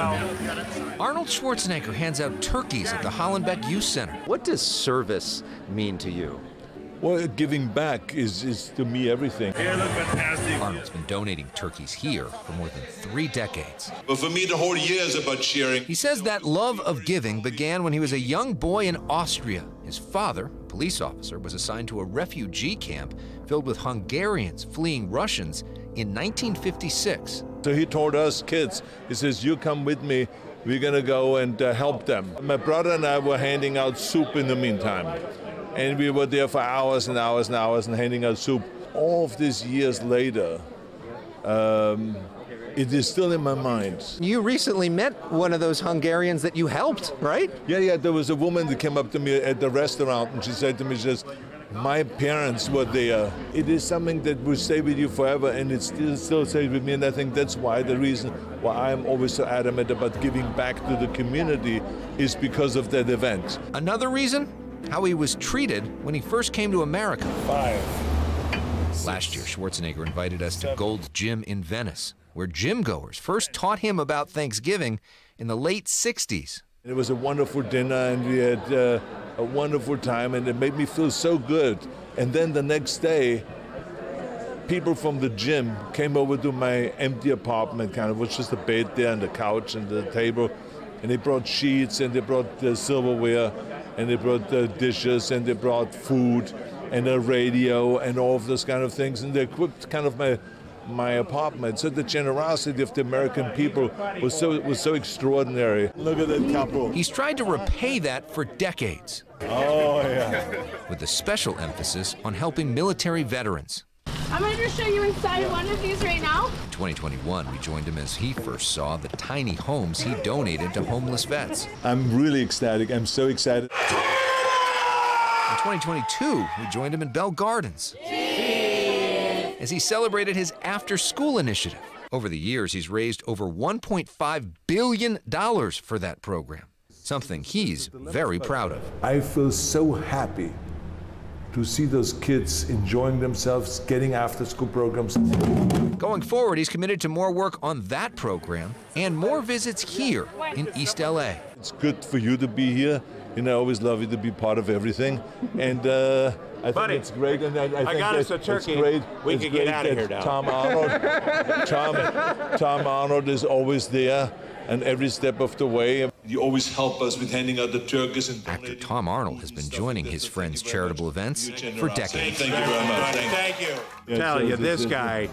Arnold Schwarzenegger hands out turkeys at the Hollenbeck Youth Center. What does service mean to you? Well, giving back is, is to me everything. Arnold's been donating turkeys here for more than three decades. But for me, the whole year is about sharing. He says that love of giving began when he was a young boy in Austria. His father, a police officer, was assigned to a refugee camp filled with Hungarians fleeing Russians in 1956. So he told us kids, he says, You come with me, we're gonna go and uh, help them. My brother and I were handing out soup in the meantime. And we were there for hours and hours and hours and handing out soup. All of these years later, um, it is still in my mind. You recently met one of those Hungarians that you helped, right? Yeah, yeah, there was a woman that came up to me at the restaurant and she said to me, she says, my parents were there. It is something that will stay with you forever and it still, still stays with me. And I think that's why the reason why I'm always so adamant about giving back to the community is because of that event. Another reason? How he was treated when he first came to America. Five. Last year, Schwarzenegger invited us to Gold's Gym in Venice, where gym goers first taught him about Thanksgiving in the late 60s. It was a wonderful dinner, and we had uh, a wonderful time, and it made me feel so good. And then the next day, people from the gym came over to my empty apartment, kind of, was just a bed there and a couch and the table, and they brought sheets and they brought the silverware and they brought the dishes and they brought food and a radio and all of those kind of things, and they equipped kind of my my apartment. So the generosity of the American people was so was so extraordinary. Look at that couple. He's tried to repay that for decades. Oh yeah. With a special emphasis on helping military veterans. I'm going to show you inside one of these right now. In 2021, we joined him as he first saw the tiny homes he donated to homeless vets. I'm really ecstatic. I'm so excited. In 2022, we joined him in Bell Gardens as he celebrated his after school initiative. Over the years, he's raised over $1.5 billion for that program, something he's very proud of. I feel so happy to see those kids enjoying themselves, getting after school programs. Going forward, he's committed to more work on that program and more visits here in East LA. It's good for you to be here. You know, I always love you to be part of everything. And uh, I Buddy, think it's great. And I, I, think got us a turkey. It's great. We it's can get out of here now. Tom Arnold, Tom, Tom Arnold is always there and every step of the way. You always help us with handing out the turkeys and Actor Tom Arnold has been joining his friends' charitable events for decades. Thank you very much. Thank Thank you. Yeah, Telling you, this this guy,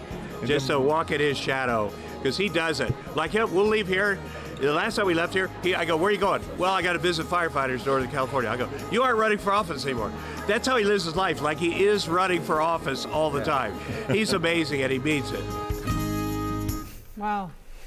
just to walk in his shadow, because he does it. Like him, we'll leave here. The last time we left here, he, I go, where are you going? Well, I got to visit firefighters in Northern California. I go, you aren't running for office anymore. That's how he lives his life, like he is running for office all the time. He's amazing, and he means it. Wow.